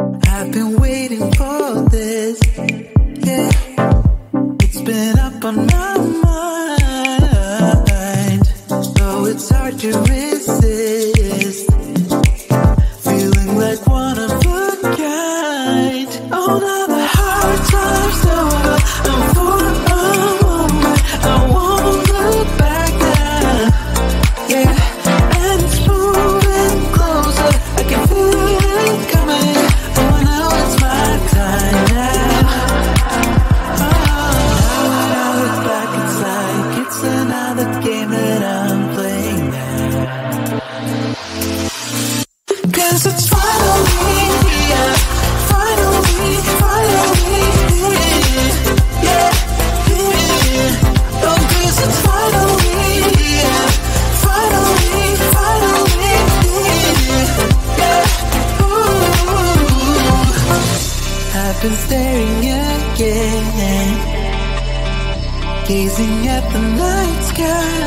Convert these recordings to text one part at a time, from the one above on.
I've been waiting for gazing at the night sky.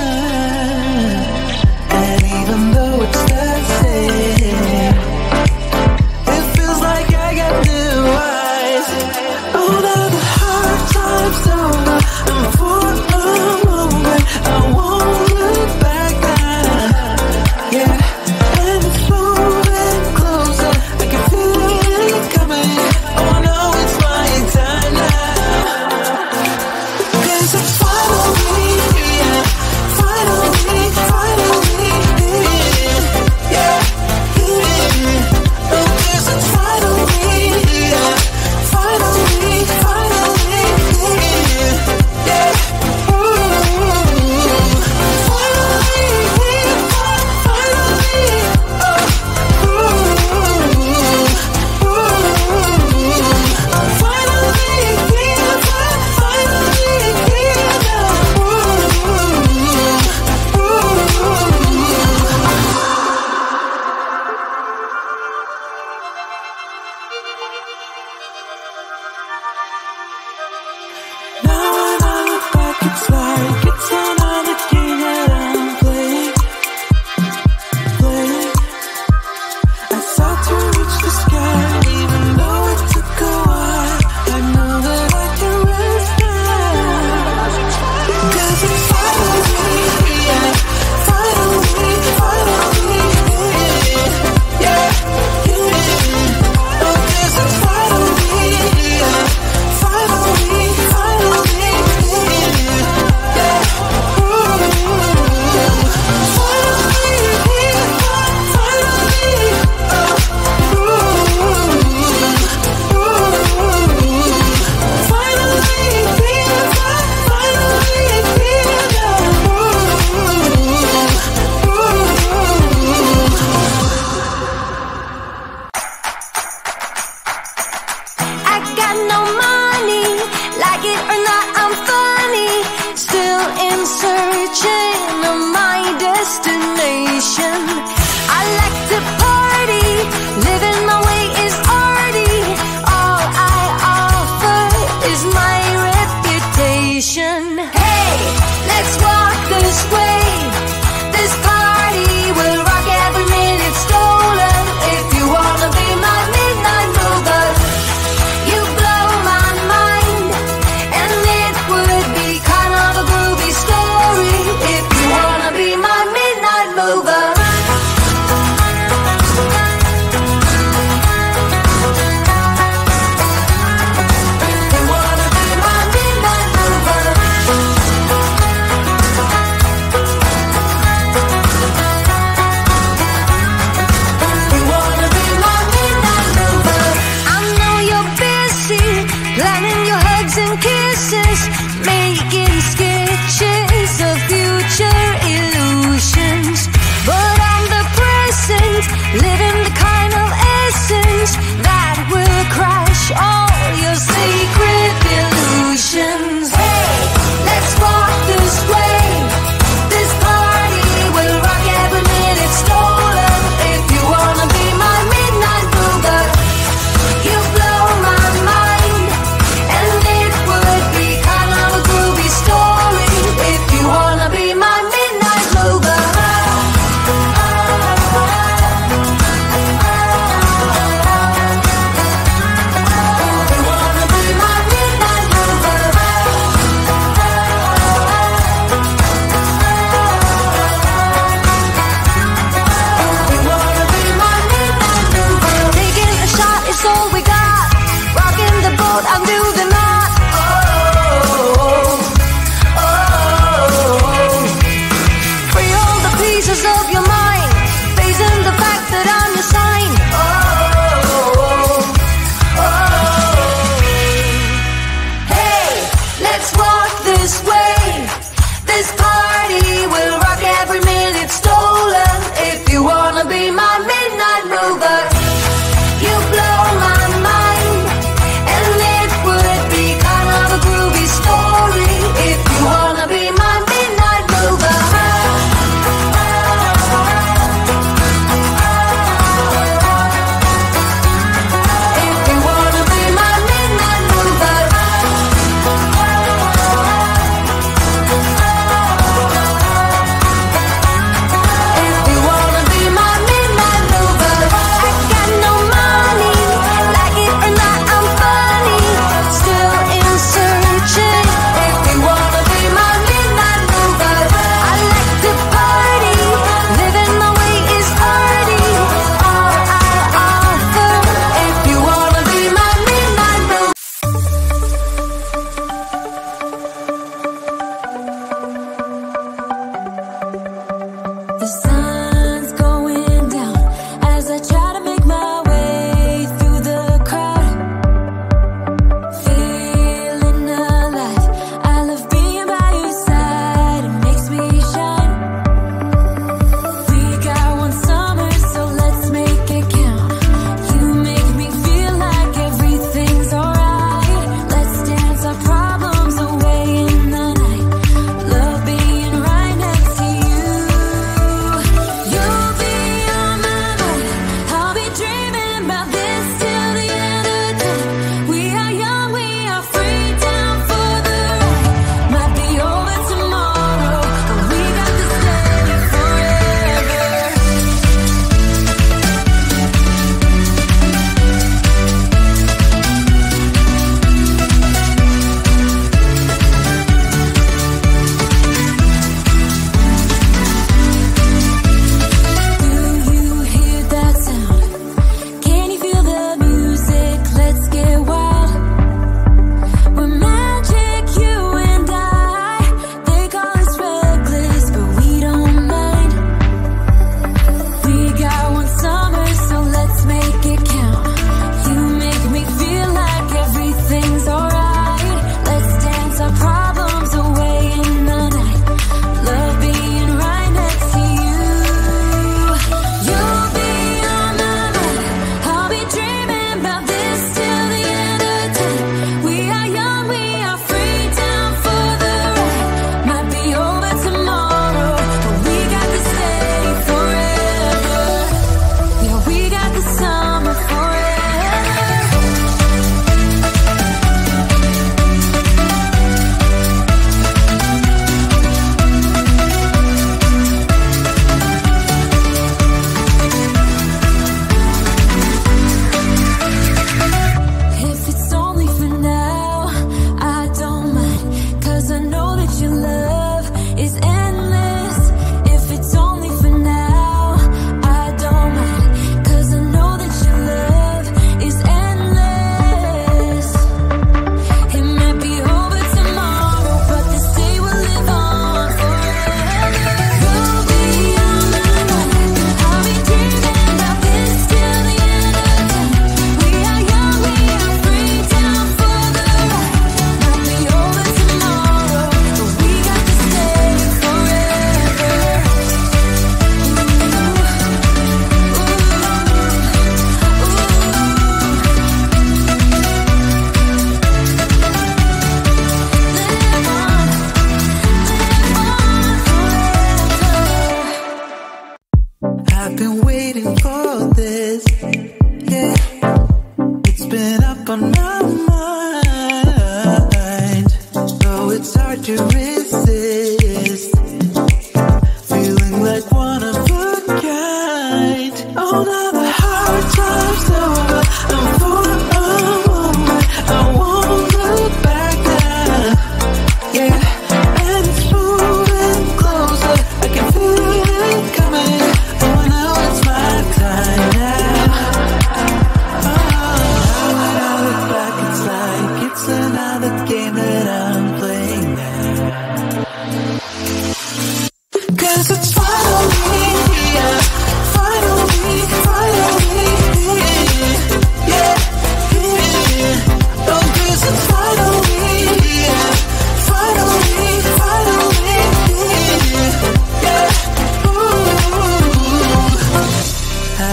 Slow.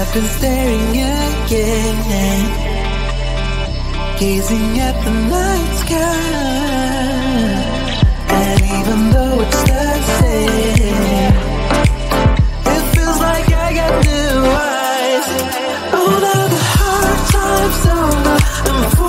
I've been staring again, gazing at the night sky. And even though it's the same, it feels like I got new eyes. Oh, now the hard times over, I'm.